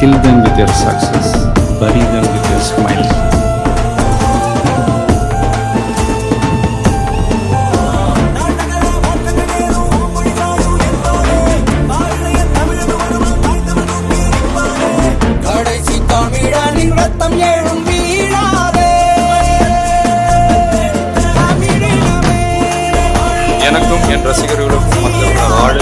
kill them with your success, bury them with your smile. எனக்கும் என் ரசிகர்களுக்கும் அந்த வாழ